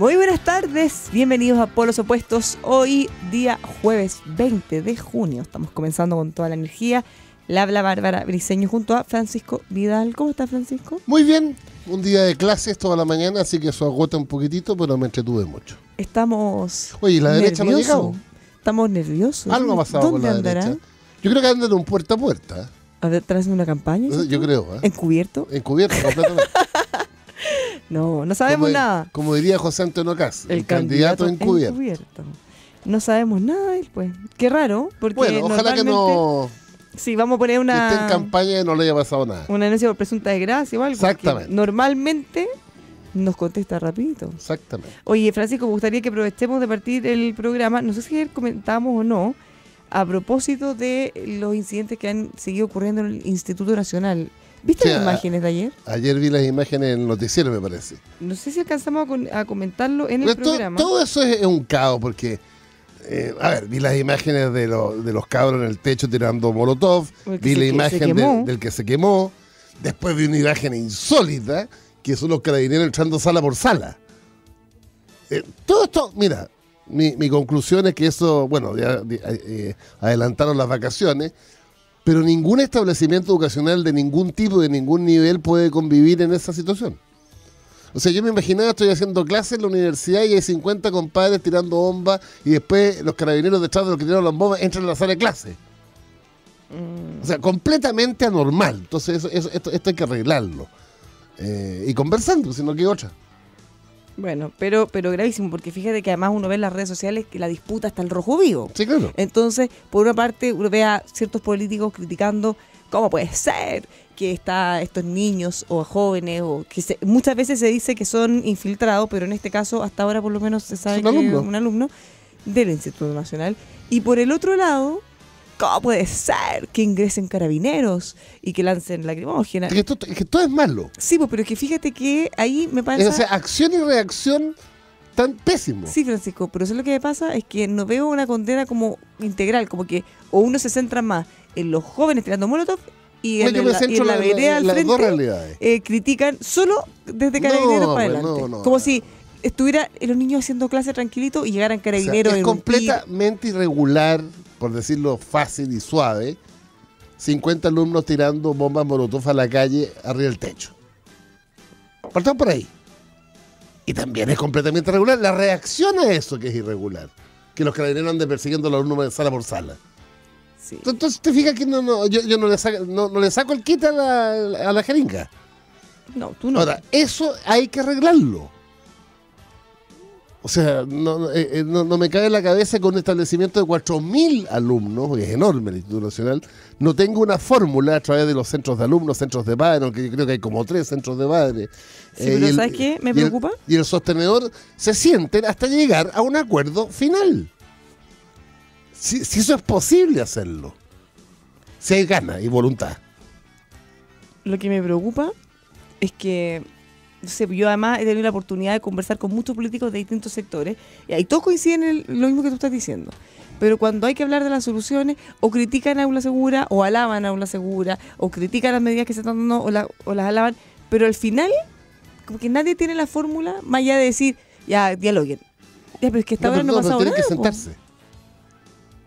Muy buenas tardes, bienvenidos a Polos Opuestos. Hoy, día jueves 20 de junio, estamos comenzando con toda la energía. La habla Bárbara Briseño junto a Francisco Vidal. ¿Cómo está Francisco? Muy bien, un día de clases toda la mañana, así que eso agota un poquitito, pero me entretuve mucho. Estamos. Oye, ¿la derecha no ha llegado? Estamos nerviosos. Algo ha pasado con la andará? derecha. Yo creo que andan un puerta a puerta. ¿Atrás de una campaña? Yo creo. ¿eh? ¿Encubierto? Encubierto completamente. no, no sabemos como, nada. Como diría José Antonio Cas, el, candidato, encubierto. encubierto. No sabemos nada, pues. Qué raro, porque Bueno, ojalá que no... Sí, vamos a poner una... Que esté en campaña y no le haya pasado nada. Una denuncia por presunta desgracia o algo. Exactamente. Normalmente nos contesta rapidito. Exactamente. Oye, Francisco, me gustaría que aprovechemos de partir el programa, no sé si comentamos o no, a propósito de los incidentes que han seguido ocurriendo en el Instituto Nacional. ¿Viste las imágenes de ayer? Ayer vi las imágenes en el noticiero, me parece. No sé si alcanzamos a, comentarlo en el programa. Todo eso es, un caos, porque, eh, a ver, vi las imágenes de, de, los cabros en el techo tirando molotov, vi la imagen del que se quemó, después vi una imagen insólita, que son los carabineros entrando sala por sala. Eh, todo esto, mira, mi, conclusión es que eso, bueno, ya eh, adelantaron las vacaciones, pero ningún establecimiento educacional de ningún tipo, de ningún nivel puede convivir en esa situación. O sea, yo me imaginaba, estoy haciendo clases en la universidad y hay 50 compadres tirando bombas y después los carabineros detrás de los que tiraron las bombas entran a la sala de clase. O sea, completamente anormal. Entonces, eso, esto, hay que arreglarlo. Eh, y conversando, si no, ¿qué otra? Bueno, pero, pero gravísimo, porque fíjate que además uno ve en las redes sociales que la disputa está el rojo vivo. Sí, claro. Entonces, por una parte, uno ve a ciertos políticos criticando cómo puede ser que está estos niños o jóvenes o que muchas veces se dice que son infiltrados, pero en este caso hasta ahora por lo menos se sabe que es un alumno del Instituto Nacional. Y por el otro lado, ¿Cómo puede ser que ingresen carabineros y que lancen lacrimógena? Es que, que todo es malo. Sí, pues, pero que fíjate que ahí me pasa... o sea, acción y reacción tan pésimo. Sí, Francisco, pero eso lo que me pasa es que no veo una condena como integral, como que o uno se centra más en los jóvenes tirando molotov y en, la, vereda al frente eh, critican solo desde carabineros para adelante. como si estuviera los niños haciendo clase tranquilito y llegaran carabineros. es completamente irregular por decirlo fácil y suave, 50 alumnos tirando bombas molotov a la calle arriba del techo. Partamos por ahí. Y también es completamente irregular la reacción a eso que es irregular. Que los carabineros anden persiguiendo a los alumnos de sala por sala. Entonces te fijas que no, no, yo, no, le saco, no, le saco el kit a la, a la jeringa. No, tú no. Ahora, eso hay que arreglarlo. O sea, no, eh, eh, no, no, me cabe en la cabeza que un establecimiento de 4.000 alumnos, es enorme el Instituto Nacional, no tenga una fórmula a través de los centros de alumnos, centros de padres, aunque yo creo que hay como tres centros de padres. Sí, pero eh, ¿sabes qué? Me preocupa. Y el, sostenedor se sienten hasta llegar a un acuerdo final. Si, si eso es posible hacerlo. Si hay ganas y voluntad. Lo que me preocupa es que yo además he tenido la oportunidad de conversar con muchos políticos de distintos sectores y ahí todos coinciden en lo mismo que tú estás diciendo. Pero cuando hay que hablar de las soluciones, o critican a Aula Segura, o alaban a Aula Segura, o critican las medidas que se están dando, o, las alaban, pero al final, como que nadie tiene la fórmula, más allá de decir, ya, dialoguen. Ya, pero es que esta no, no, pasado que sentarse.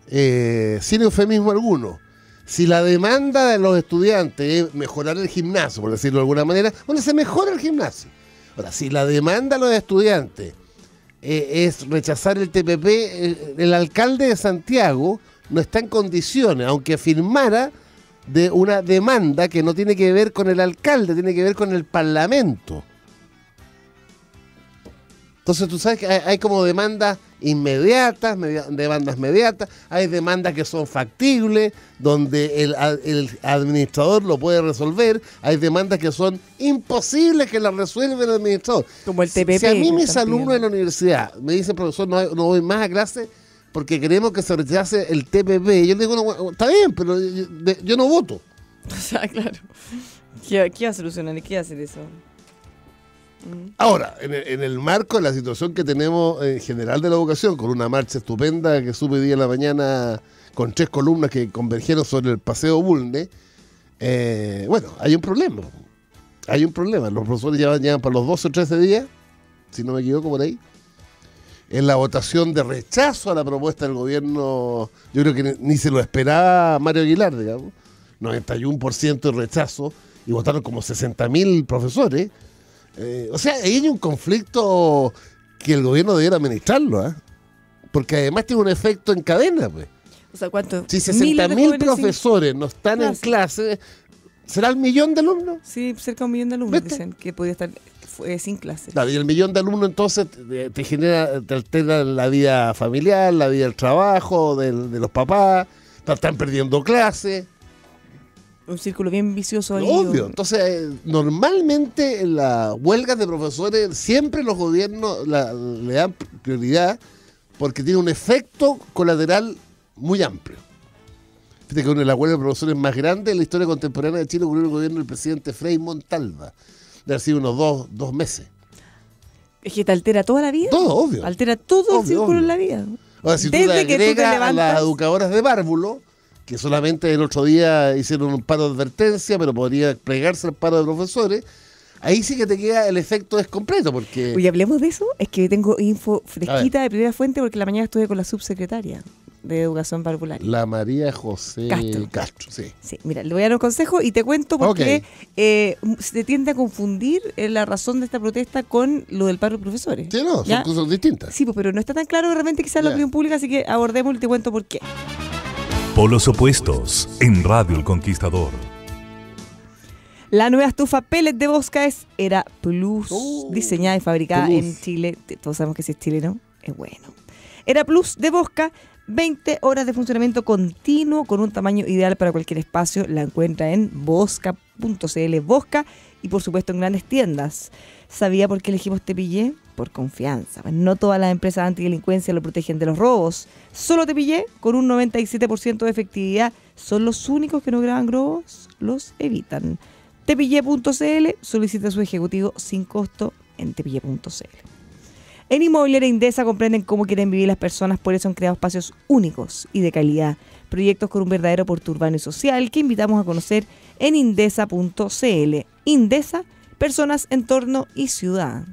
Eh, sin eufemismo alguno si la demanda de los estudiantes es mejorar el gimnasio, por decirlo de alguna manera, bueno, se mejora el gimnasio. Ahora, si la demanda de los estudiantes eh, es rechazar el TPP, eh, el, alcalde de Santiago no está en condiciones, aunque firmara de una demanda que no tiene que ver con el alcalde, tiene que ver con el parlamento. Entonces tú sabes que hay como demandas inmediatas, demandas mediatas, hay demandas que son factibles, donde el, administrador lo puede resolver, hay demandas que son imposibles que las resuelva el administrador. Como el TPP. Si, a mí mis alumnos en la universidad me dicen, profesor, no, voy más a clase porque queremos que se rechace el TPP, yo le digo, está bien, pero yo, no voto. O sea, claro. ¿Qué, qué va a solucionar? ¿Qué va a hacer eso? Ahora, en el, marco de la situación que tenemos en general de la educación, con una marcha estupenda que supe día en la mañana con tres columnas que convergieron sobre el paseo Bulne, eh, bueno, hay un problema. Hay un problema. Los profesores llevan, llevan para los 12 o 13 días, si no me equivoco por ahí, en la votación de rechazo a la propuesta del gobierno, yo creo que ni, se lo esperaba Mario Aguilar, digamos, 91% de rechazo, y votaron como 60.000 profesores. Eh, o sea, ahí hay un conflicto que el gobierno debiera administrarlo, ¿eh? porque además tiene un efecto en cadena. Pues. O sea, ¿cuánto? Si 60.000 profesores no están en clase, ¿será el millón de alumnos? Sí, cerca de un millón de alumnos dicen que podía estar sin clase. Claro, y el millón de alumnos entonces te, genera, te altera la vida familiar, la vida del trabajo, de los papás, están perdiendo clases. Un círculo bien vicioso ahí. Obvio. Entonces, normalmente en las huelgas de profesores siempre los gobiernos le dan prioridad porque tiene un efecto colateral muy amplio. Fíjate que una de las huelgas de profesores más grandes en la historia contemporánea de Chile ocurrió en el gobierno del presidente Frei Montalva de haber sido unos dos, dos meses. Es que te altera toda la vida. Todo, obvio. Altera todo el círculo en la vida. Sea, si tú le agregas a las educadoras de Bárbulo, que solamente el otro día hicieron un paro de advertencia, pero podría plegarse el paro de profesores, ahí sí que te queda el efecto descompleto, porque... Oye, hablemos de eso, es que tengo info fresquita de primera fuente porque la mañana estuve con la subsecretaria de Educación Parvular. La María José Castro. sí. sí. Mira, le voy a dar un consejo y te cuento por qué eh, se tiende a confundir eh, la razón de esta protesta con lo del paro de profesores. Sí, no, son cosas distintas. Sí, pues, pero no está tan claro realmente quizás la opinión pública, así que abordemos y te cuento por qué. Polos opuestos en Radio El Conquistador. La nueva estufa pellet de Bosca es Era Plus, oh, diseñada y fabricada en Chile. Todos sabemos que si es chileno, es bueno. Era Plus de Bosca 20 horas de funcionamiento continuo con un tamaño ideal para cualquier espacio. La encuentra en bosca.cl, Bosca y por supuesto en grandes tiendas. ¿Sabía por qué elegimos Tepillé? Por confianza. No todas las empresas antidelincuencia lo protegen de los robos. Solo Tepillé, con un 97% de efectividad, son los únicos que no graban robos, los evitan. Tepillé.cl solicita a su ejecutivo sin costo en tepillé.cl. En Inmobiliaria Indesa comprenden cómo quieren vivir las personas, por eso han creado espacios únicos y de calidad. Proyectos con un verdadero porto urbano y social que invitamos a conocer en indesa.cl. Indesa, personas, entorno y ciudad.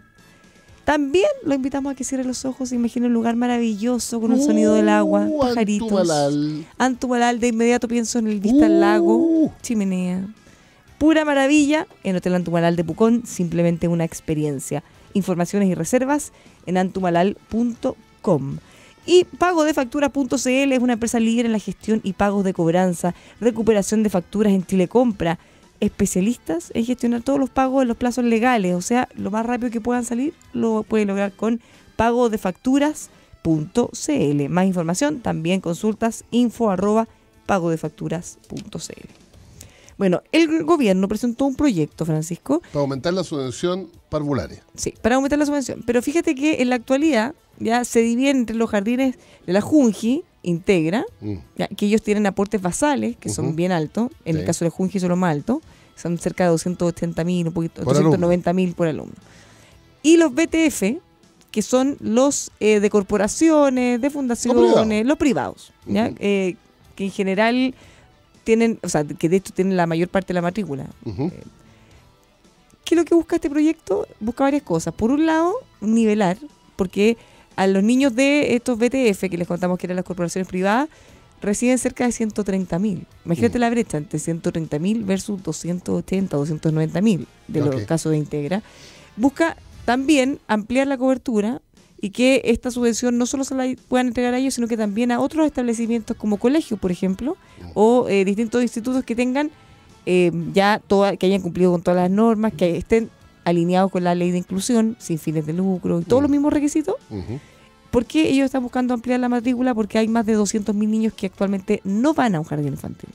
También lo invitamos a que cierre los ojos imagine un lugar maravilloso con un sonido del agua, uh, pajaritos. Antumalal. Antumalal, de inmediato pienso en el vista al lago, uh. chimenea. Pura maravilla en Hotel Antumalal de Pucón, simplemente una experiencia. Informaciones y reservas en antumalal.com. Y pago de facturas.cl es una empresa líder en la gestión y pagos de cobranza, recuperación de facturas en Compra, especialistas en gestionar todos los pagos en los plazos legales, o sea, lo más rápido que puedan salir lo pueden lograr con pago de facturas.cl. Más información, también consultas info arroba pagodefacturas.cl. Bueno, el gobierno presentó un proyecto, Francisco. Para aumentar la subvención parvularia. Sí, para aumentar la subvención. Pero fíjate que en la actualidad ya se divide entre los jardines de la Junji, Integra, mm. que ellos tienen aportes basales, que son bien altos. En el caso de Junji son los más altos. Son cerca de 280 mil, un poquito, 290 mil por alumno. Y los BTF, que son los eh, de corporaciones, de fundaciones, los privados, eh, que en general tienen, o sea, que de hecho tienen la mayor parte de la matrícula. Eh, ¿Qué es lo que busca este proyecto? Busca varias cosas. Por un lado, nivelar, porque a los niños de estos BTF, que les contamos que eran las corporaciones privadas, reciben cerca de 130 mil. Imagínate la brecha entre 130 mil versus 280, 290 mil de los casos de Integra. Busca también ampliar la cobertura y que esta subvención no solo se la puedan entregar a ellos, sino que también a otros establecimientos como colegios, por ejemplo, o eh, distintos institutos que tengan eh, ya toda, que hayan cumplido con todas las normas, que estén alineados con la ley de inclusión, sin fines de lucro y todos los mismos requisitos. ¿Por qué ellos están buscando ampliar la matrícula? Porque hay más de 200.000 niños que actualmente no van a un jardín infantil,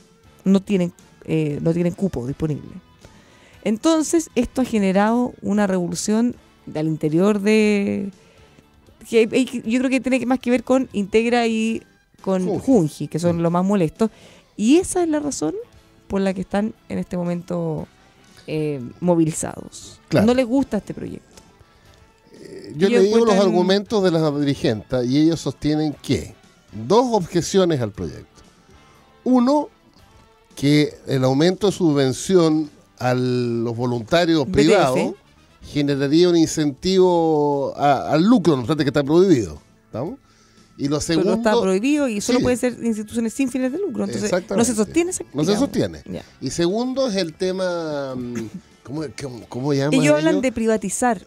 no tienen, eh, no tienen cupo disponible. Entonces, esto ha generado una revolución al interior de, yo creo que tiene más que ver con Integra y con Junji, que son los más molestos. Y esa es la razón por la que están en este momento eh, movilizados. No les gusta este proyecto. Eh, yo leí los argumentos de las dirigentes y ellos sostienen que dos objeciones al proyecto. Uno, que el aumento de subvención a los voluntarios privados generaría un incentivo al lucro, no obstante que está prohibido. ¿Estamos? Y lo segundo. Pero está prohibido y solo puede ser instituciones sin fines de lucro. Entonces, no se sostiene esa No se sostiene. Y segundo es el tema. Mm, ¿Cómo, cómo, cómo llaman? Ellos hablan de privatizar.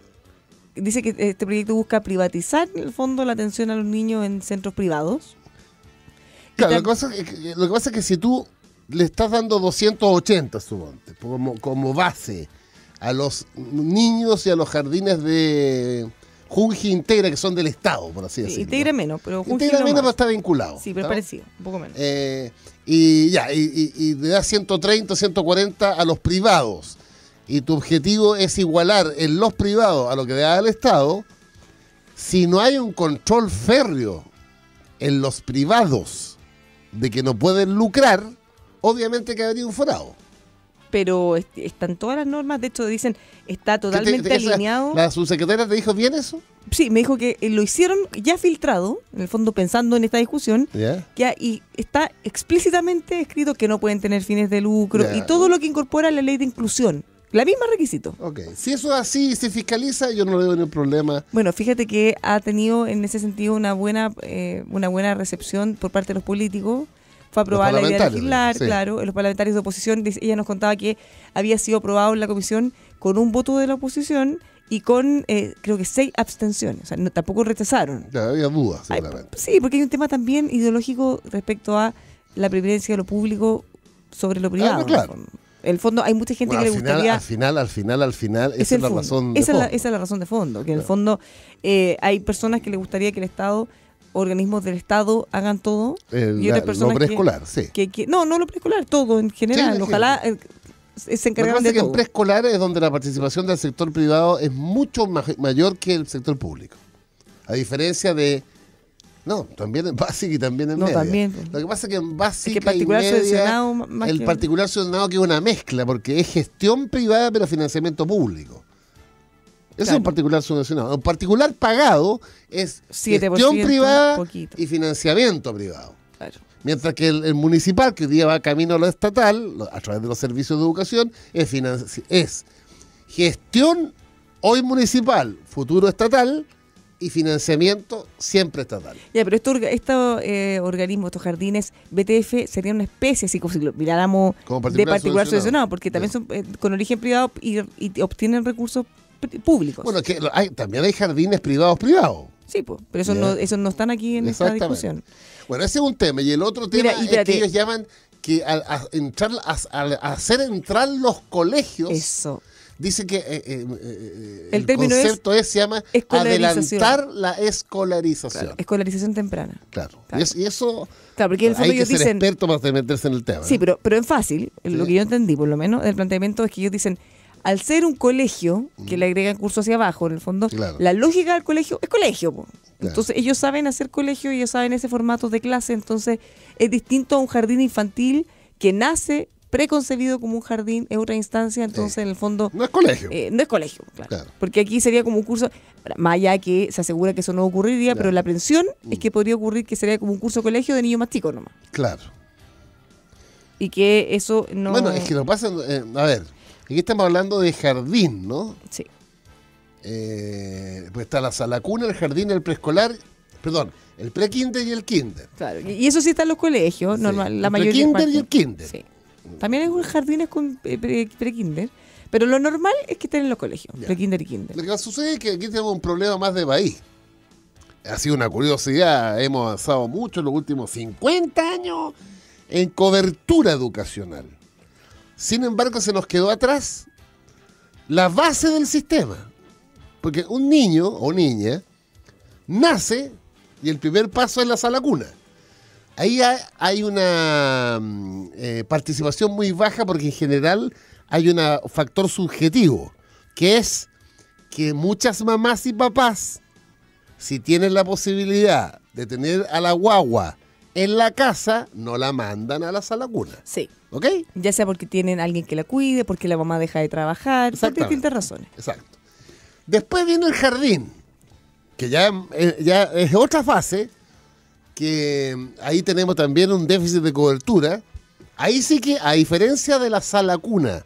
Dice que este proyecto busca privatizar, en el fondo, la atención a los niños en centros privados. Claro, lo que, pasa es que, si tú le estás dando 280, suponte, como, como base a los niños y a los jardines de Junji Integra, que son del Estado, por así decirlo. Integra menos, pero Junji Integra menos, pero está vinculado. Sí, pero parecido, un poco menos. Eh, y ya, y, le da 130, 140 a los privados. Y tu objetivo es igualar en los privados a lo que da el Estado. Si no hay un control férreo en los privados de que no pueden lucrar, obviamente que habría un forado pero están todas las normas, de hecho dicen, está totalmente alineado. ¿La, subsecretaria te dijo bien eso? Sí, me dijo que eh, lo hicieron ya filtrado, en el fondo pensando en esta discusión, que, y está explícitamente escrito que no pueden tener fines de lucro y todo lo que incorpora la ley de inclusión. La misma requisito. Ok. Si eso es así se fiscaliza, yo no le veo ningún problema. Bueno, fíjate que ha tenido en ese sentido una buena, eh, una buena recepción por parte de los políticos fue aprobada la idea de legislar, claro, los parlamentarios de oposición, ella nos contaba que había sido aprobado en la comisión con un voto de la oposición y con eh, creo que seis abstenciones, o sea, no, tampoco rechazaron. Ya, había dudas, seguramente. sí, porque hay un tema también ideológico respecto a la preferencia de lo público sobre lo ah, privado. claro. En el fondo hay mucha gente que le gustaría... Al final, al final, al final, esa es, la razón de esa fondo. Es la, esa es la razón de fondo, que en el fondo eh, hay personas que le gustaría que el Estado organismos del Estado hagan todo y otras personas lo preescolar, sí. Que, no, no lo preescolar, todo en general. Ojalá eh, se encargaran de que en preescolar es donde la participación del sector privado es mucho mayor que el sector público. A diferencia de no, también en básica y también en no, También. Pues. Lo que pasa es que en básica particular y media, el particular subvencionado que es una mezcla, porque es gestión privada pero financiamiento público. Eso es un particular subvencionado. Un particular pagado es gestión privada y financiamiento privado. Mientras que el, municipal, que hoy día va camino a lo estatal, a través de los servicios de educación, es, es gestión hoy municipal, futuro estatal, y financiamiento siempre estatal. Ya, pero estos esto, eh, organismos, estos jardines BTF serían una especie, así como si lo miráramos de particular subvencionado, porque también son eh, con origen privado y, y, obtienen recursos públicos. Bueno, que hay, también hay jardines privados privados. Sí, pues, pero esos no, esos no están aquí en esta discusión. Bueno, ese es un tema. Y el otro tema es que ellos llaman que al, entrar, hacer entrar los colegios. Eso. Dice que eh, eh, eh, el, concepto es, se llama adelantar la escolarización. escolarización temprana. Claro. Y, eso claro, porque en el fondo hay que ser experto para meterse en el tema. Sí, pero, pero en fácil. Lo que yo entendí, por lo menos, el planteamiento es que ellos dicen al ser un colegio que le agregan curso hacia abajo, en el fondo, la lógica del colegio es colegio. Entonces ellos saben hacer colegio, ellos saben ese formato de clase, entonces es distinto a un jardín infantil que nace preconcebido como un jardín en otra instancia, entonces en el fondo... No es colegio. Eh, no es colegio, claro. Porque aquí sería como un curso, más allá que se asegura que eso no ocurriría, pero la aprensión es mm. que podría ocurrir que sería como un curso colegio de niños más chicos nomás. Claro. Y que eso no... Bueno, es que lo pasa, eh, a ver, Aquí estamos hablando de jardín, ¿no? Sí. Eh, pues está la sala cuna, el jardín, el preescolar, perdón, el pre-kinder y el kinder. Claro, y eso sí está en los colegios, normal, la el mayoría. El kinder y el kinder. Sí. También hay jardines con eh, pre-kinder, pero lo normal es que estén en los colegios, pre-kinder y kinder. Lo que sucede es que aquí tenemos un problema más de país. Ha sido una curiosidad, hemos avanzado mucho en los últimos 50 años en cobertura educacional. Sin embargo, se nos quedó atrás la base del sistema. Porque un niño o niña nace y el primer paso es la sala cuna. Ahí hay una mm, eh, participación muy baja porque en general hay un factor subjetivo, que es que muchas mamás y papás, si tienen la posibilidad de tener a la guagua en la casa, no la mandan a la sala cuna. Sí. ¿Ok? Ya sea porque tienen alguien que la cuide, porque la mamá deja de trabajar, por distintas razones. Exacto. Después viene el jardín, que ya, eh, ya es otra fase, que ahí tenemos también un déficit de cobertura. Ahí sí que, a diferencia de la sala cuna,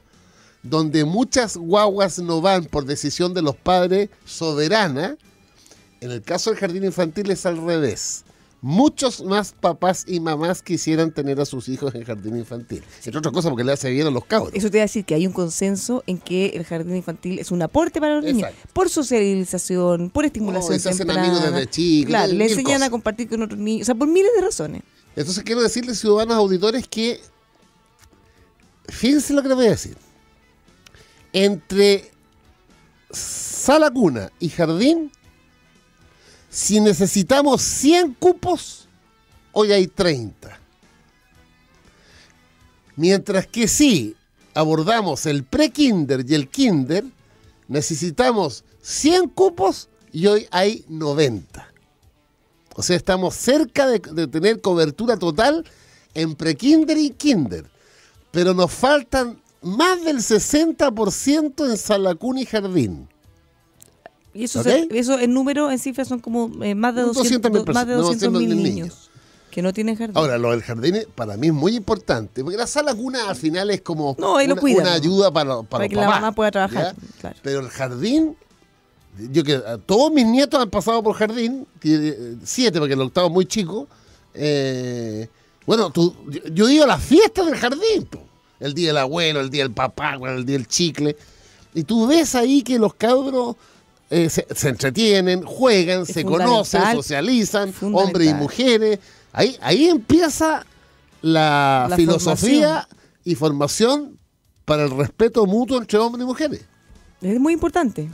donde muchas guaguas no van por decisión de los padres soberana, En el caso del jardín infantil es al revés. Muchos más papás y mamás quisieran tener a sus hijos en jardín infantil. Entre otras cosas porque le hace bien a los cabros. Eso te va a decir que hay un consenso en que el jardín infantil es un aporte para los niños. Por socialización, por estimulación. Oh, se hacen amigos desde chicos. Claro, le enseñan a compartir con otros niños. O sea, por miles de razones. Entonces quiero decirles, ciudadanos auditores, que fíjense lo que les voy a decir. Entre sala cuna y jardín si necesitamos 100 cupos, hoy hay 30. Mientras que si abordamos el pre-kinder y el kinder, necesitamos 100 cupos y hoy hay 90. O sea, estamos cerca de, tener cobertura total en pre-kinder y kinder. Pero nos faltan más del 60% en salacún y jardín. Y eso, eso en número, en cifras, son como eh, más de 200 mil niños, que no tienen jardín. Ahora, lo del jardín para mí es muy importante, porque la sala cuna al final es como una, ayuda para, para, que la mamá pueda trabajar. Pero el jardín, yo que todos mis nietos han pasado por jardín, eh, siete, porque el octavo es muy chico. Eh, bueno, tú, yo, a las fiestas del jardín, el día del abuelo, el día del papá, el día del chicle. Y tú ves ahí que los cabros eh, se, entretienen, juegan, se conocen, socializan, hombres y mujeres. Ahí, ahí empieza la, filosofía y formación para el respeto mutuo entre hombres y mujeres. Es muy importante.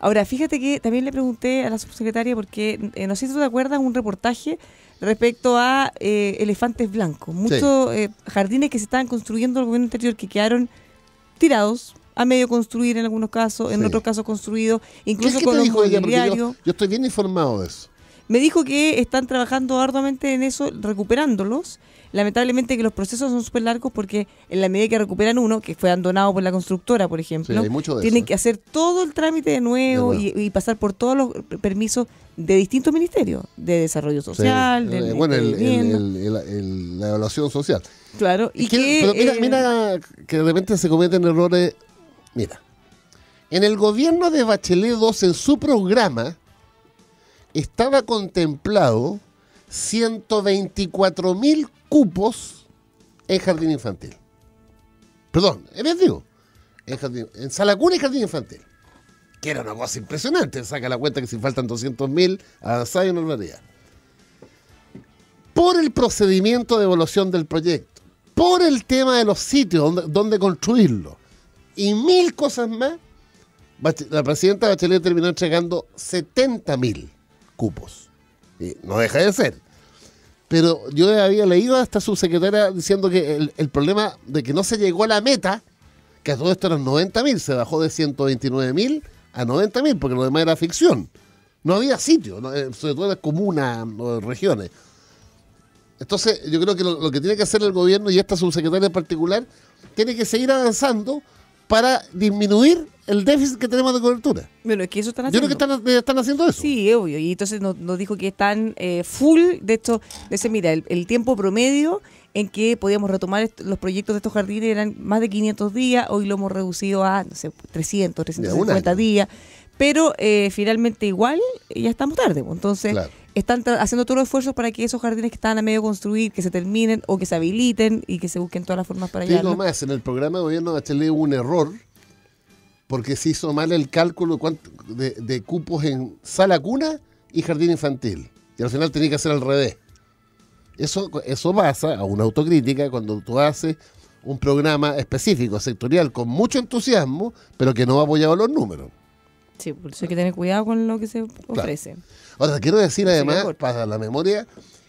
Ahora, fíjate que también le pregunté a la subsecretaria porque, eh, no sé si tú te acuerdas, un reportaje respecto a eh, elefantes blancos. Muchos jardines que se estaban construyendo en el gobierno interior que quedaron tirados a medio construir en algunos casos, en otros casos construido, incluso con los Yo, estoy bien informado de eso. Me dijo que están trabajando arduamente en eso, recuperándolos. Lamentablemente que los procesos son súper largos porque en la medida que recuperan uno, que fue abandonado por la constructora, por ejemplo, tienen que hacer todo el trámite de nuevo, Y, pasar por todos los permisos de distintos ministerios, de desarrollo social, de, eh, bueno, la evaluación social. Claro, y, que, mira, eh, mira que de repente se cometen errores Mira, en el gobierno de Bachelet II, en su programa, estaba contemplado 124 mil cupos en jardín infantil. Perdón, en digo, en, jardín, en Salacuna y jardín infantil. Que era una cosa impresionante. Saca la cuenta que si faltan 200 mil, avanzada y normalidad. Por el procedimiento de evaluación del proyecto, por el tema de los sitios donde, donde construirlo, y mil cosas más, la presidenta Bachelet terminó entregando 70 mil cupos. Y no deja de ser. Pero yo había leído a esta subsecretaria diciendo que el, problema de que no se llegó a la meta, que a todo esto eran 90 mil, se bajó de 129 mil a 90 mil, porque lo demás era ficción. No había sitio, eh, sobre todo en las comunas o regiones. Entonces, yo creo que lo, lo, que tiene que hacer el gobierno y esta subsecretaria en particular, tiene que seguir avanzando para disminuir el déficit que tenemos de cobertura. Bueno, es que eso están haciendo. Yo creo que están, haciendo eso. Sí, obvio. Y entonces nos, dijo que están eh, full de esto. De ese, mira, el, tiempo promedio en que podíamos retomar los proyectos de estos jardines eran más de 500 días. Hoy lo hemos reducido a, no sé, 300, 350 días. Pero eh, finalmente igual ya estamos tarde. Pues. Entonces, están haciendo todos los esfuerzos para que esos jardines que están a medio construir, que se terminen o que se habiliten y que se busquen todas las formas para llegar. más, en el programa de gobierno de Bachelet hubo un error porque se hizo mal el cálculo de, de cupos en sala cuna y jardín infantil. Y al final tenía que hacer al revés. Eso, eso pasa a una autocrítica cuando tú haces un programa específico, sectorial, con mucho entusiasmo, pero que no va apoyado a los números. Sí, por eso hay que tener cuidado con lo que se ofrece. Ahora, quiero decir además, para la memoria,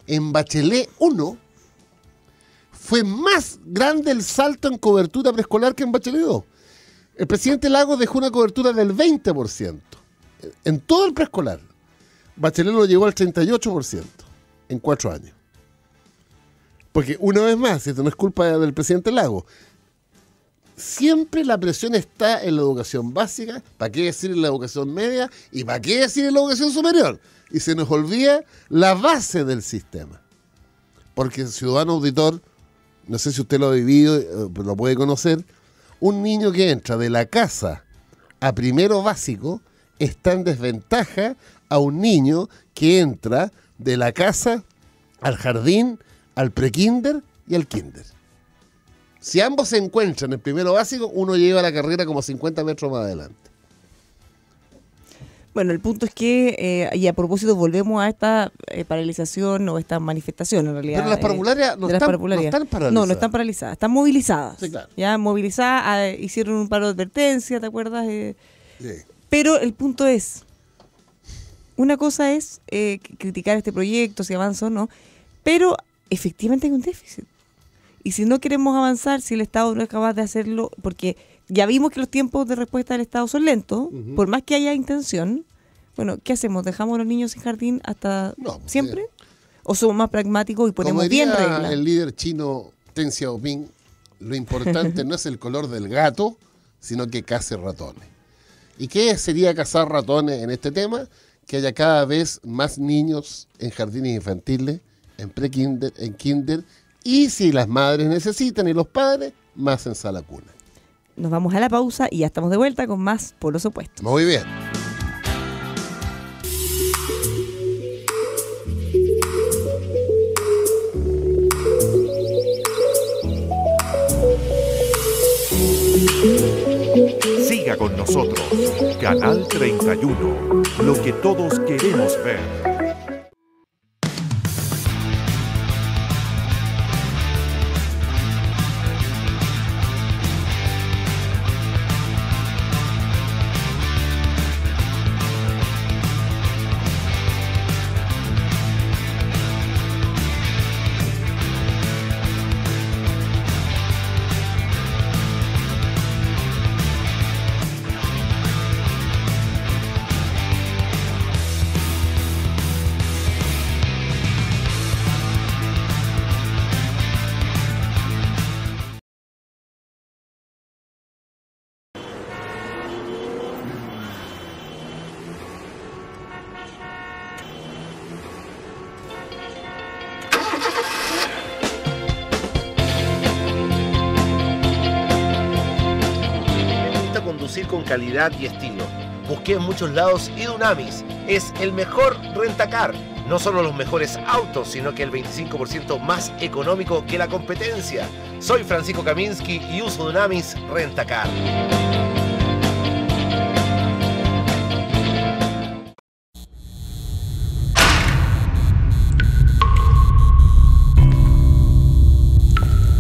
en Bachelet 1 fue más grande el salto en cobertura preescolar que en Bachelet 2. El presidente Lago dejó una cobertura del 20% en todo el preescolar. Bachelet lo llevó al 38% en cuatro años. Porque una vez más, esto no es culpa del presidente Lago, siempre la presión está en la educación básica, ¿para qué decir en la educación media? ¿Y para qué decir en la educación superior? Y se nos olvida la base del sistema. Porque el ciudadano auditor, no sé si usted lo ha vivido, eh, lo puede conocer, un niño que entra de la casa a primero básico está en desventaja a un niño que entra de la casa al jardín, al prekinder y al kinder. Si ambos se encuentran en primero básico, uno lleva la carrera como 50 metros más adelante. Bueno, el punto es que, eh, y a propósito, volvemos a esta eh, paralización o esta manifestación en realidad. Pero las parvularias no, están, paralizadas. No, no están paralizadas, están movilizadas. Sí, claro. Ya movilizadas, ah, hicieron un paro de advertencia, ¿te acuerdas? Eh, sí. Pero el punto es, una cosa es criticar este proyecto, si avanza o no, pero efectivamente hay un déficit. Y si no queremos avanzar, si el Estado no es capaz de hacerlo, porque ya vimos que los tiempos de respuesta del Estado son lentos, por más que haya intención, bueno, ¿qué hacemos? ¿Dejamos a los niños sin jardín hasta pues, siempre? ¿O somos más pragmáticos y ponemos bien reglas? El líder chino Deng Xiaoping, lo importante no es el color del gato, sino que case ratones. ¿Y qué sería cazar ratones en este tema? Que haya cada vez más niños en jardines infantiles, en pre-kinder, en kinder y si las madres necesitan y los padres, más en sala cuna. Nos vamos a la pausa y ya estamos de vuelta con más polos opuestos. Muy bien. Siga con nosotros, Canal 31, lo que todos queremos ver. Y estilo. Busqué en muchos lados y Dunamis es el mejor rentacar. No solo los mejores autos, sino que el 25% más económico que la competencia. Soy Francisco Kaminsky y uso Dunamis Rentacar.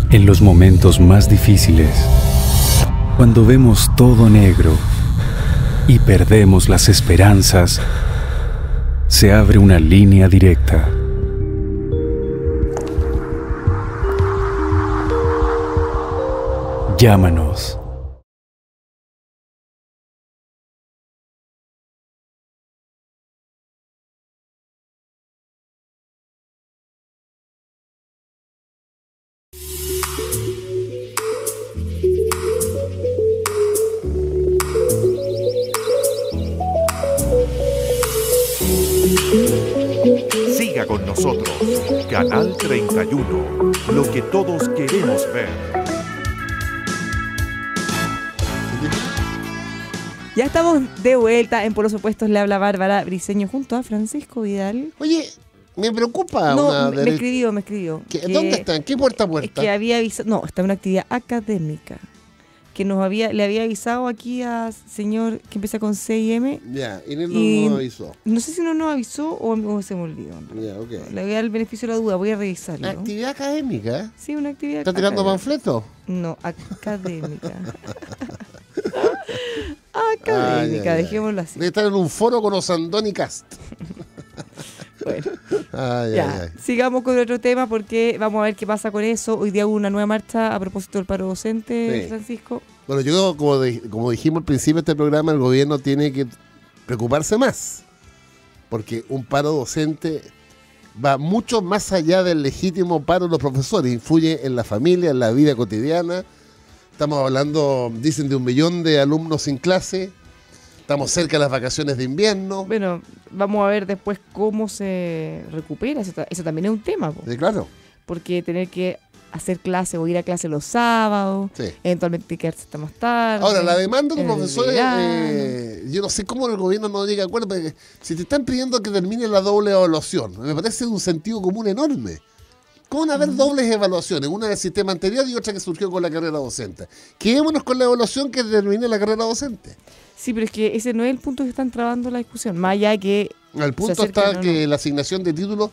En los momentos más difíciles, cuando vemos todo negro y perdemos las esperanzas, se abre una línea directa. Llámanos vuelta en Por los Opuestos, le habla Bárbara Briseño junto a Francisco Vidal. Oye, me preocupa no, me, escribió, me escribió. ¿Dónde está? ¿En qué puerta a puerta? que había avisado, no, está en una actividad académica que nos había, le había avisado aquí a señor que empieza con C y M. Ya, y él no nos avisó. No sé si no nos avisó o, se me olvidó. Ya, ok. Le voy a dar el beneficio de la duda, voy a revisarlo. ¿Actividad académica? Sí, una actividad ¿Está tirando panfletos? No, académica. académica, dejémoslo así. Debe estar en un foro con Osandón Cast. Bueno, ya, sigamos con otro tema porque vamos a ver qué pasa con eso. Hoy día hubo una nueva marcha a propósito del paro docente, Francisco. Bueno, yo como, como dijimos al principio de este programa, el gobierno tiene que preocuparse más, porque un paro docente va mucho más allá del legítimo paro de los profesores, influye en la familia, en la vida cotidiana. Estamos hablando, dicen, de un millón de alumnos sin clase Estamos cerca de las vacaciones de invierno. Bueno, vamos a ver después cómo se recupera. Eso, también es un tema. Sí, claro. Porque tener que hacer clase o ir a clase los sábados, eventualmente quedarse hasta más tarde. Ahora, la demanda de los profesores, eh, yo no sé cómo el gobierno no llega a acuerdo, porque si te están pidiendo que termine la doble evaluación, me parece un sentido común enorme. ¿Cómo van a haber dobles evaluaciones? Una del sistema anterior y otra que surgió con la carrera docente. Quedémonos con la evaluación que termine la carrera docente. Sí, pero es que ese no es el punto que están trabando la discusión. Más allá que. El punto está que la asignación de títulos,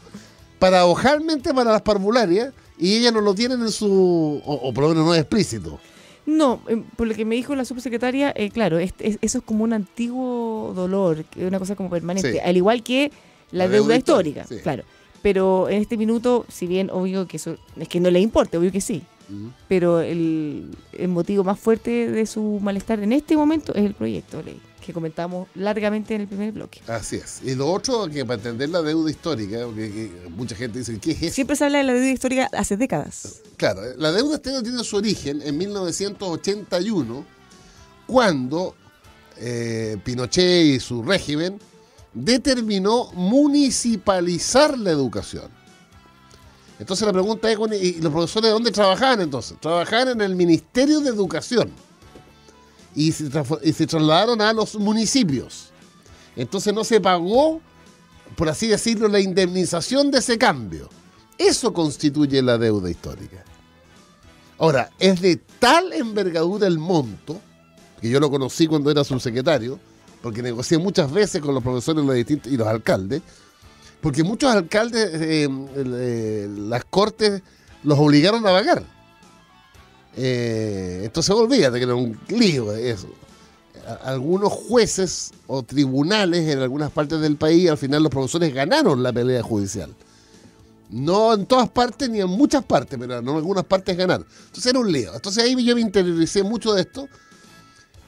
paradojalmente para las parvularias, y ellas no lo tienen en su. o, por lo menos no es explícito. No, em, por lo que me dijo la subsecretaria, eh, claro, eso es como un antiguo dolor, una cosa como permanente, al igual que la, deuda, histórica, claro. Pero en este minuto, si bien obvio que eso es que no le importa, obvio que sí. Pero el, motivo más fuerte de su malestar en este momento es el proyecto ley que comentamos largamente en el primer bloque. Así es. Y lo otro, que para entender la deuda histórica, porque mucha gente dice, ¿qué es eso? Siempre se habla de la deuda histórica hace décadas. Claro, la deuda histórica tiene su origen en 1981, cuando eh, Pinochet y su régimen determinó municipalizar la educación. Entonces la pregunta es, ¿y los profesores de dónde trabajaban entonces? Trabajaban en el Ministerio de Educación y se, y se trasladaron a los municipios. Entonces no se pagó, por así decirlo, la indemnización de ese cambio. Eso constituye la deuda histórica. Ahora, es de tal envergadura el monto, que yo lo conocí cuando era subsecretario, porque negocié muchas veces con los profesores y los alcaldes, porque muchos alcaldes, eh, eh, las cortes los obligaron a pagar. Eh, entonces olvídate que era un lío eso. Algunos jueces o tribunales en algunas partes del país, al final los profesores ganaron la pelea judicial. No en todas partes ni en muchas partes, pero en algunas partes ganaron. Entonces era un lío. Entonces ahí yo me interioricé mucho de esto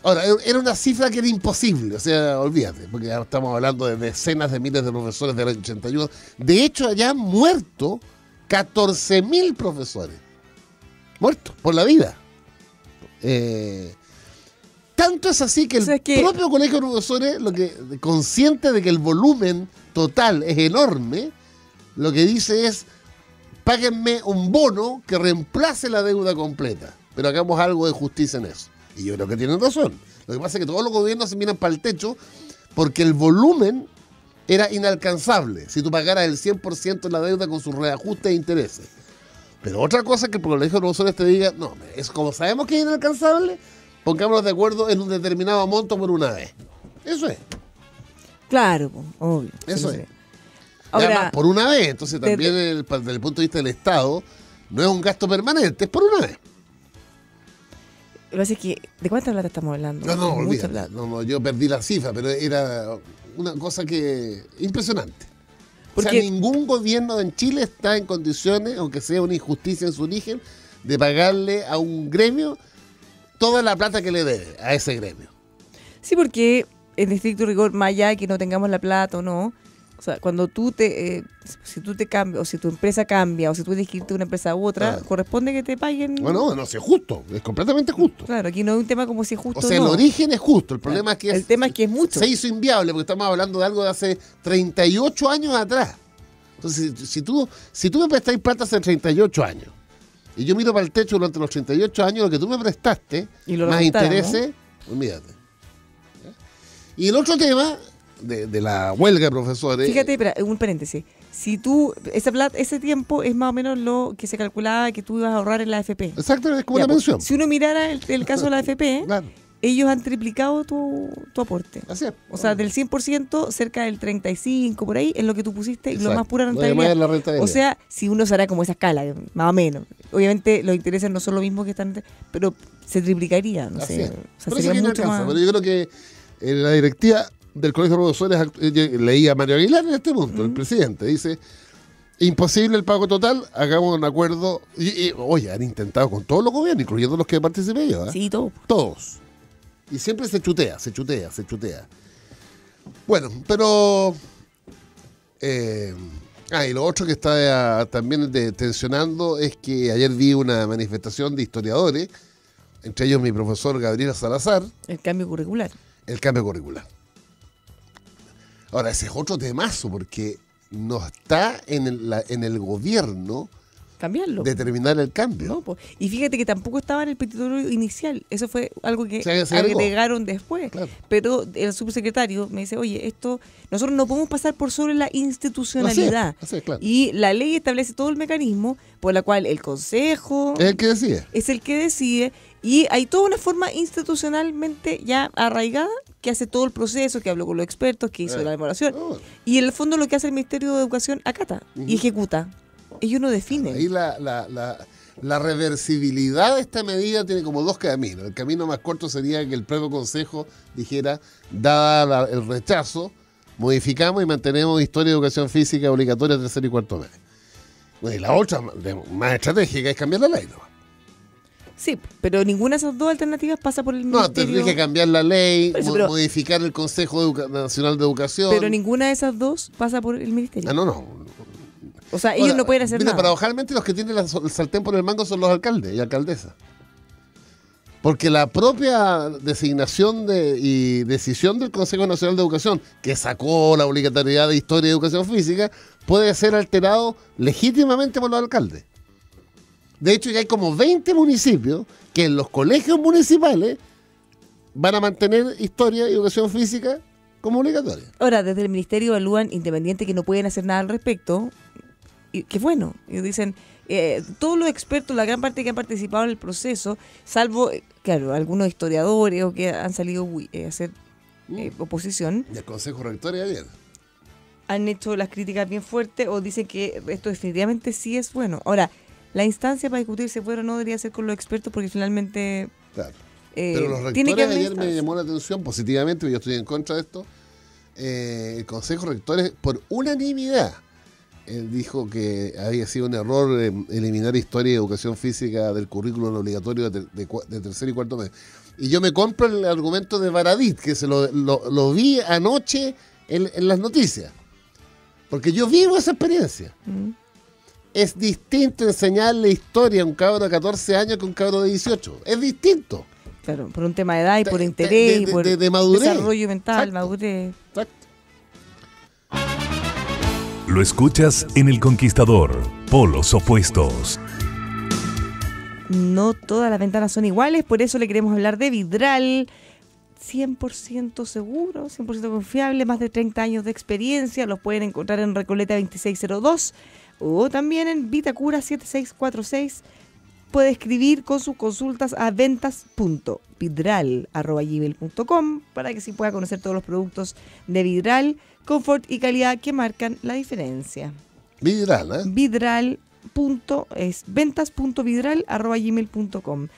Ahora, era una cifra que era imposible, o sea, olvídate, porque ya estamos hablando de decenas de miles de profesores del año 81. De hecho, allá han muerto 14.000 profesores. Muertos por la vida. Eh, tanto es así que el propio colegio de profesores, lo que, consciente de que el volumen total es enorme, lo que dice es, páguenme un bono que reemplace la deuda completa. Pero hagamos algo de justicia en eso. Y yo creo que tienen razón. Lo que pasa es que todos los gobiernos se miran para el techo porque el volumen era inalcanzable si tú pagaras el 100% de la deuda con sus reajustes e intereses. Pero otra cosa que el colegio de profesores te diga, no, es como sabemos que es inalcanzable, pongámonos de acuerdo en un determinado monto por una vez. Eso es. Claro, obvio. Eso es. Ahora, por una vez, entonces también desde el punto de vista del Estado, no es un gasto permanente, es por una vez. Lo que pasa es que, ¿de cuánta plata estamos hablando? No, no, olvídate. No, no, yo perdí la cifra, pero era una cosa que impresionante. Porque, o sea, ningún gobierno en Chile está en condiciones, aunque sea una injusticia en su origen, de pagarle a un gremio toda la plata que le debe a ese gremio. Sí, porque en estricto rigor, más allá de que no tengamos la plata o no, o sea, cuando tú te, eh, si tú te cambias, o si tu empresa cambia, o si tú tienes que irte de una empresa u otra, corresponde que te paguen. Bueno, no, si es justo, es completamente justo. Claro, aquí no es un tema como si es justo. O sea, el origen es justo, el problema es que. El tema es que es mucho. Se hizo inviable, porque estamos hablando de algo de hace 38 años atrás. Entonces, si tú, si tú me prestáis plata hace 38 años, y yo miro para el techo durante los 38 años, lo que tú me prestaste, más intereses, olvídate. Y el otro tema de, la huelga de profesores. Fíjate, pero un paréntesis. Si tú, ese, ese tiempo es más o menos lo que se calculaba que tú ibas a ahorrar en la AFP. Exacto, es como la pensión. Pues, si uno mirara el, caso de la AFP, ellos han triplicado tu, aporte. Así es. O sea, del 100%, cerca del 35% por ahí, es lo que tú pusiste y lo más pura rentabilidad. O sea, si uno se hará como esa escala, más o menos. Obviamente los intereses no son lo mismo que están, pero se triplicaría, no sé. O sea, sería mucho más... Pero yo creo que en la directiva del Colegio de Profesores, eh, leía a Mario Aguilar en este punto, el presidente, dice, imposible el pago total, hagamos un acuerdo, y, oye, han intentado con todos los gobiernos, incluyendo los que participé yo. ¿eh? Sí, todos. Todos. Y siempre se chutea, se chutea, se chutea. Bueno, pero... Eh, ah, y lo otro que está también tensionando es que ayer vi una manifestación de historiadores, entre ellos mi profesor Gabriel Salazar. El cambio curricular. El cambio curricular. Ahora, ese es otro temazo, porque no está en el, en el gobierno cambiarlo. Determinar el cambio. y fíjate que tampoco estaba en el petitorio inicial. Eso fue algo que agregaron después. Pero el subsecretario me dice, oye, esto, nosotros no podemos pasar por sobre la institucionalidad. Y la ley establece todo el mecanismo por la cual el Consejo... Es el que decide. Es el que decide. Y hay toda una forma institucionalmente ya arraigada que hace todo el proceso, que habló con los expertos, que hizo eh. la elaboración. Oh. Y en el fondo lo que hace el Ministerio de Educación acata y ejecuta ellos no definen. Ahí la, la, la, la, reversibilidad de esta medida tiene como dos caminos. El camino más corto sería que el propio Consejo dijera, dada el rechazo, modificamos y mantenemos historia de educación física obligatoria tercer y cuarto mes. y la otra, más estratégica, es cambiar la ley. ¿no? Sí, pero ninguna de esas dos alternativas pasa por el ministerio. No, tendría que cambiar la ley, modificar el Consejo Nacional de Educación. Pero ninguna de esas dos pasa por el ministerio. Ah, no, no. O sea, ellos no pueden hacer mira, nada. Paradojalmente los que tienen el sartén por el mango son los alcaldes y alcaldesas. Porque la propia designación de, y decisión del Consejo Nacional de Educación, que sacó la obligatoriedad de historia y educación física, puede ser alterado legítimamente por los alcaldes. De hecho, ya hay como 20 municipios que en los colegios municipales van a mantener historia y educación física como obligatoria. Ahora, desde el Ministerio evalúan independiente que no pueden hacer nada al respecto, y qué bueno. Y dicen, eh, todos los expertos, la gran parte que han participado en el proceso, salvo, eh, claro, algunos historiadores o que han salido eh, a hacer mm. oposición. Y el Consejo Rector ayer. Han hecho las críticas bien fuertes o dicen que esto definitivamente sí es bueno. Ahora, la instancia para discutir si fuera o no debería ser con los expertos porque finalmente... Claro. Pero los rectores ayer me llamó la atención positivamente, yo estoy en contra de esto. el Consejo Rectores, por unanimidad, él dijo que había sido un error eliminar historia y educación física del currículum obligatorio de, tercer y cuarto mes. Y yo me compro el argumento de Baradit, que se lo, vi anoche en, las noticias. Porque yo vivo esa experiencia. Mm. Es distinto enseñarle historia a un cabro de 14 años que a un cabro de 18. Es distinto. Claro, por un tema de edad y por interés y por desarrollo mental, madurez. Exacto. Lo escuchas en El Conquistador, polos opuestos. No todas las ventanas son iguales, por eso le queremos hablar de Vidral. 100% seguro, 100% confiable, más de 30 años de experiencia. Los pueden encontrar en Recoleta 2602 o también en Vitacura 7646. Puede escribir con sus consultas a ventas.vidral.com para que sí pueda conocer todos los productos de Vidral confort y calidad que marcan la diferencia. Vidral, ¿eh? Vidral. Punto, es ventas.vidral.gmail.com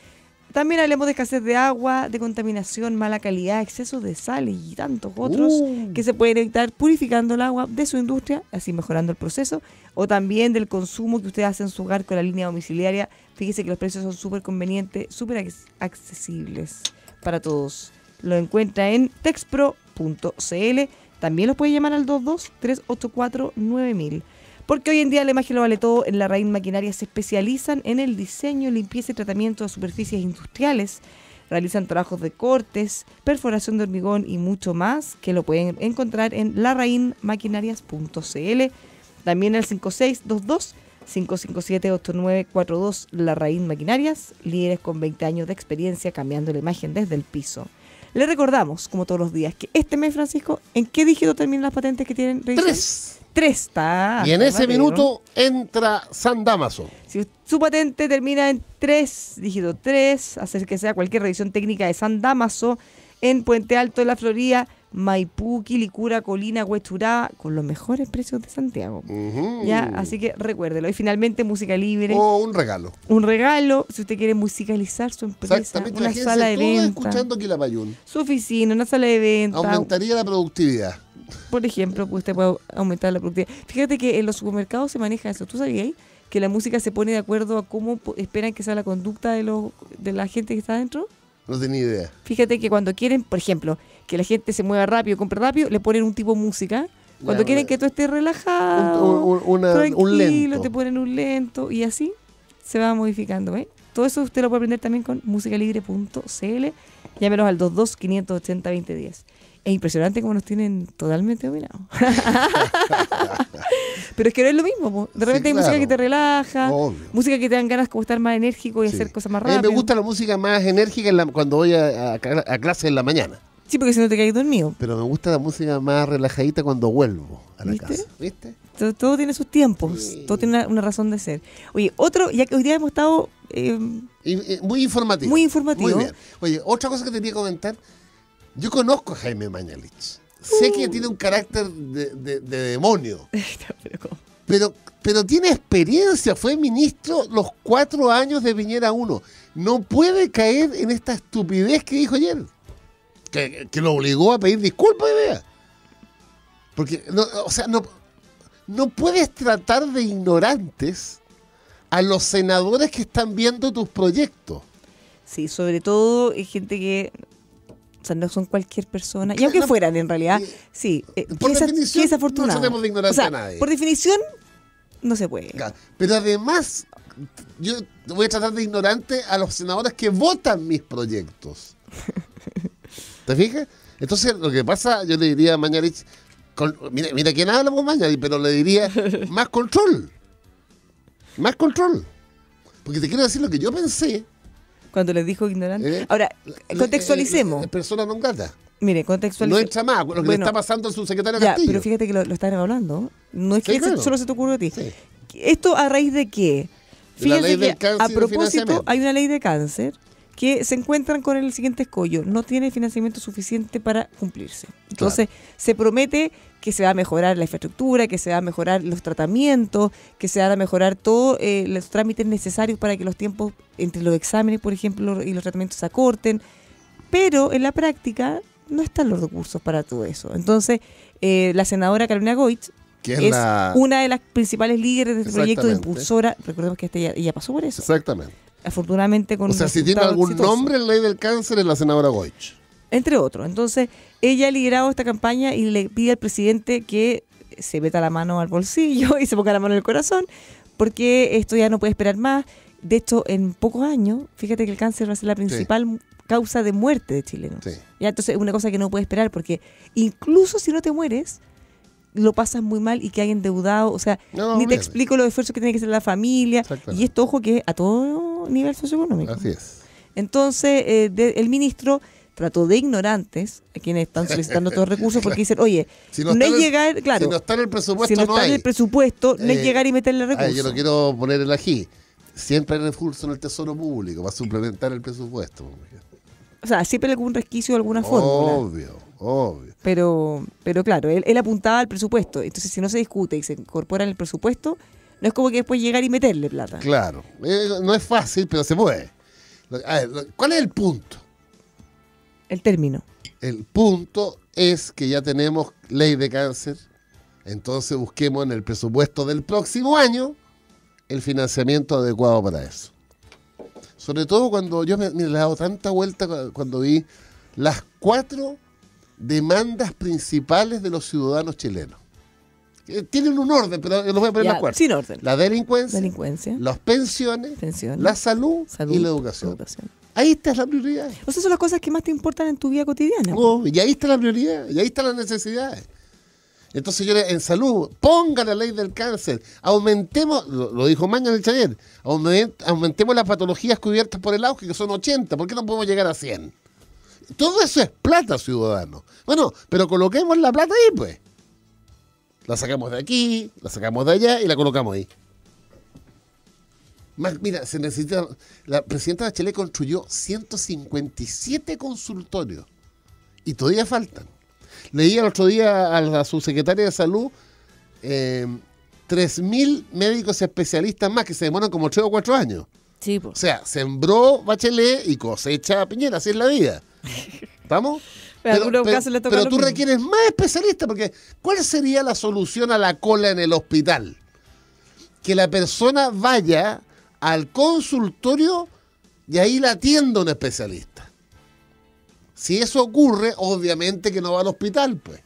También hablemos de escasez de agua, de contaminación, mala calidad, exceso de sal y tantos otros uh. que se pueden evitar purificando el agua de su industria, así mejorando el proceso, o también del consumo que usted hace en su hogar con la línea domiciliaria. Fíjese que los precios son súper convenientes, súper accesibles para todos. Lo encuentra en texpro.cl también los puede llamar al 22-384-9000. Porque hoy en día la imagen lo vale todo. En la raíz maquinaria se especializan en el diseño, limpieza y tratamiento de superficies industriales. Realizan trabajos de cortes, perforación de hormigón y mucho más que lo pueden encontrar en larraínmaquinarias.cl. También el 5622 557 8942 La Raíz Maquinarias, líderes con 20 años de experiencia cambiando la imagen desde el piso. Le recordamos, como todos los días, que este mes, Francisco, ¿en qué dígito terminan las patentes que tienen Tres. Tres, está. Y en ese minuto entra San Damaso. Si su patente termina en tres, dígito tres, hacer que sea cualquier revisión técnica de San Damaso en Puente Alto de la Florida Maipú, Quilicura, Colina, Huechurá, con los mejores precios de Santiago. Ya, así que recuérdelo. Y finalmente música libre. O un regalo. Un regalo, si usted quiere musicalizar su empresa, una sala de venta. escuchando la Su oficina, una sala de venta. Aumentaría la productividad. Por ejemplo, pues usted puede aumentar la productividad. Fíjate que en los supermercados se maneja eso. ¿Tú sabías que la música se pone de acuerdo a cómo esperan que sea la conducta de, los, de la gente que está adentro? No tenía idea. Fíjate que cuando quieren, por ejemplo, que la gente se mueva rápido, compre rápido, le ponen un tipo de música. Cuando quieren que tú estés relajado, un, tranquilo, te ponen un lento y así se va modificando, ¿eh? Todo eso usted lo puede aprender también con musicalibre.cl. Llámelos al 22 580 2010. Es impresionante cómo nos tienen totalmente dominados. Pero es que no es lo mismo. De repente hay música que te relaja, música que te dan ganas como estar más enérgico y hacer cosas más rápidas. A mí me gusta la música más enérgica cuando voy a, clase en la mañana. Sí, porque si no te caes dormido. Pero me gusta la música más relajadita cuando vuelvo a la casa. ¿Viste? Todo, tiene sus tiempos, todo tiene una, razón de ser. Oye, otro, ya que hoy día hemos estado... Eh, muy informativo. Muy informativo. Muy bien. Oye, otra cosa que te quería comentar yo conozco a Jaime Mañalich. Sé que tiene un carácter de, demonio. pero, pero tiene experiencia. Fue ministro los cuatro años de Viñera 1. No puede caer en esta estupidez que dijo ayer. Que, lo obligó a pedir disculpas, idea. Porque, no, o sea, no, no puedes tratar de ignorantes a los senadores que están viendo tus proyectos. Sí, sobre todo hay gente que o sea, no son cualquier persona. Y aunque fueran, en realidad, sí. Eh, por definición, no tenemos de ignorar a nadie. Por definición, no se puede. Pero además, yo voy a tratar de ignorante a los senadores que votan mis proyectos. ¿Te fijas? Entonces, lo que pasa, yo le diría a Mañarich, mira, mira quién habla con Mañarich, pero le diría más control. Más control. Porque te quiero decir lo que yo pensé cuando les dijo ignorante. Eh, Ahora, contextualicemos. Persona no grata. Mire, contextualicemos. No entra más, lo que le está pasando a su secretario ya, Pero fíjate que lo, están hablando. No es que solo se te ocurrió a ti. ¿Esto a raíz de qué? Fíjate que a propósito hay una ley de cáncer que se encuentran con el siguiente escollo. No tiene financiamiento suficiente para cumplirse. Entonces, se promete que se va a mejorar la infraestructura, que se va a mejorar los tratamientos, que se van a mejorar todos eh, los trámites necesarios para que los tiempos entre los exámenes, por ejemplo, y los tratamientos se acorten. Pero en la práctica no están los recursos para todo eso. Entonces, eh, la senadora Carolina Goich es, una de las principales líderes de este proyecto de impulsora. Recordemos que ella, ella pasó por eso. Exactamente. Afortunadamente con O sea, si tiene algún nombre en ley del cáncer es la senadora Goich. Entre otros. Entonces, ella ha liderado esta campaña y le pide al presidente que se meta la mano al bolsillo y se ponga la mano en el corazón, porque esto ya no puede esperar más. De hecho, en pocos años, fíjate que el cáncer va a ser la principal causa de muerte de chilenos. Ya, entonces es una cosa que no puede esperar, porque incluso si no te mueres, lo pasas muy mal y que hay endeudado, o sea, ni te explico los esfuerzos que tiene que hacer la familia. Y esto, ojo, que a todo nivel socioeconómico. Así es. Entonces, eh, el ministro trató de ignorantes a quienes están solicitando estos recursos porque dicen, oye, no, es llegar, claro, si no está en el presupuesto, si no, está en el presupuesto, no es eh, llegar y meterle recursos. yo no quiero poner el ají. Siempre hay recursos en el tesoro público para suplementar el presupuesto. O sea, siempre hay algún resquicio de alguna forma. Obvio, obvio. Pero, pero claro, él, él apuntaba al presupuesto. Entonces, si no se discute y se incorpora en el presupuesto, no es como que después llegar y meterle plata. Claro. Eh, no es fácil, pero se puede. A ver, ¿cuál es el punto? El término. El punto es que ya tenemos ley de cáncer, entonces busquemos en el presupuesto del próximo año el financiamiento adecuado para eso. Sobre todo cuando yo me, he dado tanta vuelta cuando vi las cuatro demandas principales de los ciudadanos chilenos. Tienen un orden, pero los voy a poner las cuatro. Sin orden. La delincuencia, delincuencia las pensiones, la salud, y la educación. Ahí está la prioridad. O sea, son las cosas que más te importan en tu vida cotidiana. Oh, y ahí está la prioridad, y ahí están las necesidades. Entonces, señores, en salud, pongan la ley del cáncer, aumentemos, lo, dijo Maña el ayer, aumentemos las patologías cubiertas por el auge, que son 80, ¿por qué no podemos llegar a 100? Todo eso es plata, ciudadano. Bueno, pero coloquemos la plata ahí, pues. La sacamos de aquí, la sacamos de allá y la colocamos ahí mira, se necesita. La presidenta Bachelet construyó 157 consultorios y todavía faltan. Leí el otro día a la subsecretaria de Salud eh, 3.000 médicos especialistas más que se demoran como 3 o 4 años. Sí, O sea, sembró Bachelet y cosecha Piñera, así es la vida. ¿Estamos? Pero, pero tú requieres más especialistas porque ¿cuál sería la solución a la cola en el hospital? Que la persona vaya al consultorio y ahí la atiende un especialista. Si eso ocurre, obviamente que no va al hospital, pues.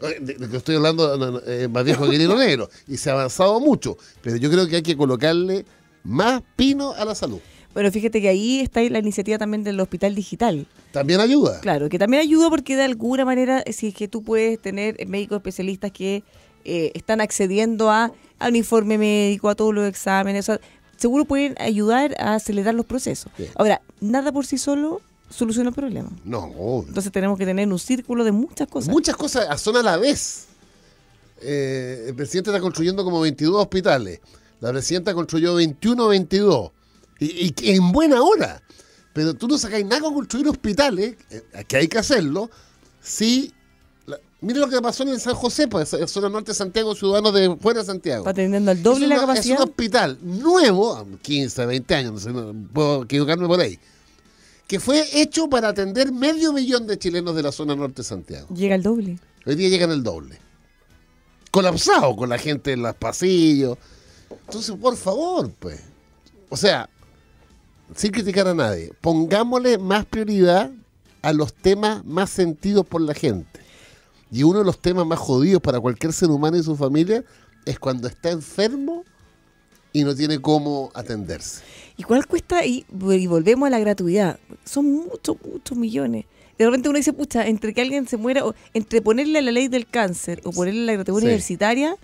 Eh, estoy hablando eh, más viejo que el negro y se ha avanzado mucho, pero yo creo que hay que colocarle más pino a la salud. Bueno, fíjate que ahí está la iniciativa también del hospital digital. También ayuda. Claro, que también ayuda porque de alguna manera, si es que tú puedes tener médicos especialistas que eh, están accediendo a, al informe médico, a todos los exámenes, seguro pueden ayudar a acelerar los procesos. Ahora, nada por sí solo soluciona el problema. No, obvio. Entonces tenemos que tener un círculo de muchas cosas. Muchas cosas son a la vez. Eh, el presidente está construyendo como 22 hospitales. La presidenta construyó 21 o 22. Y, en buena hora. Pero tú no sacáis nada con construir hospitales, eh, que hay que hacerlo, si... mire lo que pasó en San José, pues, en zona norte de Santiago, ciudadanos de fuera de Santiago. Está teniendo el doble la capacidad. Es un hospital nuevo, 15, 20 años, no sé, puedo equivocarme por ahí, que fue hecho para atender medio millón de chilenos de la zona norte de Santiago. Llega el doble. Hoy día llegan el doble. Colapsado con la gente en los pasillos. Entonces, por favor, pues. O sea, sin criticar a nadie, pongámosle más prioridad a los temas más sentidos por la gente. Y uno de los temas más jodidos para cualquier ser humano y su familia es cuando está enfermo y no tiene cómo atenderse. ¿Y cuál cuesta? Y, volvemos a la gratuidad. Son muchos, muchos millones. De repente uno dice, pucha, entre que alguien se muera, o entre ponerle la ley del cáncer o ponerle la gratuidad universitaria,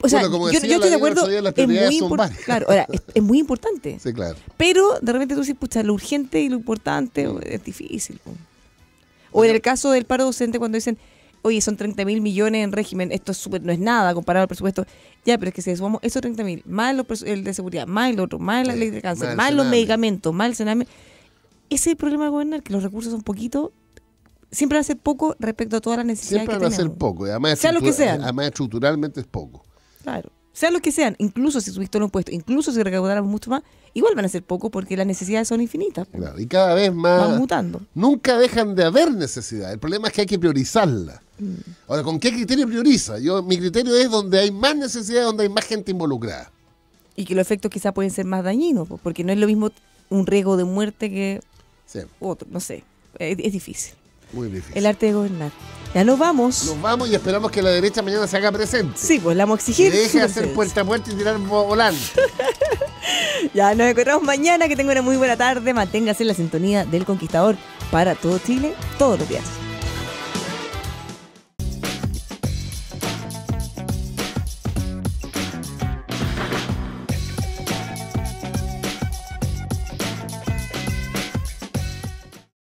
o sea, yo, estoy de acuerdo, es muy, claro, es, muy importante. Sí, claro. Pero de repente tú dices, pucha, lo urgente y lo importante es difícil. O en el caso del paro docente, cuando dicen, oye, son 30 mil millones en régimen, esto es super, no es nada comparado al presupuesto. Ya, pero es que si sumamos esos 30 mil, más el de seguridad, más el otro, más la ley de cáncer, más, los medicamentos, más el cename. Ese es el problema de gobernar, que los recursos son poquitos siempre va a ser poco respecto a todas las necesidades siempre van a ser poco, además, sea lo que sea. además estructuralmente es poco. Claro. Sean los que sean, incluso si subiste los impuestos, incluso si recaudáramos mucho más, igual van a ser poco porque las necesidades son infinitas. Claro, y cada vez más. Van mutando. Nunca dejan de haber necesidad. El problema es que hay que priorizarla. Mm. Ahora, ¿con qué criterio prioriza? Yo, mi criterio es donde hay más necesidad, donde hay más gente involucrada. Y que los efectos quizás pueden ser más dañinos, porque no es lo mismo un riesgo de muerte que otro, no sé. es difícil. Muy difícil. El arte de gobernar. Ya nos vamos. Nos vamos y esperamos que la derecha mañana se haga presente. Sí, pues la vamos a exigir. Y deje de hacer puerta a puerta y tirar volante. ya nos encontramos mañana. Que tenga una muy buena tarde. Manténgase en la sintonía del Conquistador para todo Chile, todos los días.